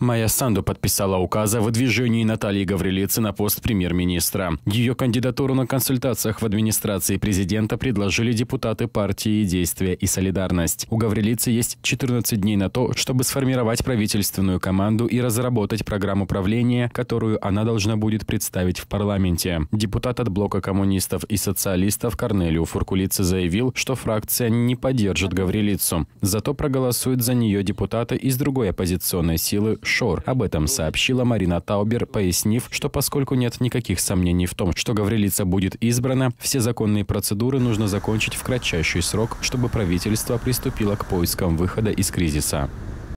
Майя Санду подписала указ о выдвижении Натальи Гаврилицы на пост премьер-министра. Ее кандидатуру на консультациях в администрации президента предложили депутаты партии «Действия и солидарность». У Гаврилицы есть 14 дней на то, чтобы сформировать правительственную команду и разработать программу правления, которую она должна будет представить в парламенте. Депутат от блока коммунистов и социалистов Корнелиу Фуркулица заявил, что фракция не поддержит Гаврилицу. Зато проголосуют за нее депутаты из другой оппозиционной силы Шор. Об этом сообщила Марина Таубер, пояснив, что поскольку нет никаких сомнений в том, что Гаврилица будет избрана, все законные процедуры нужно закончить в кратчайший срок, чтобы правительство приступило к поискам выхода из кризиса.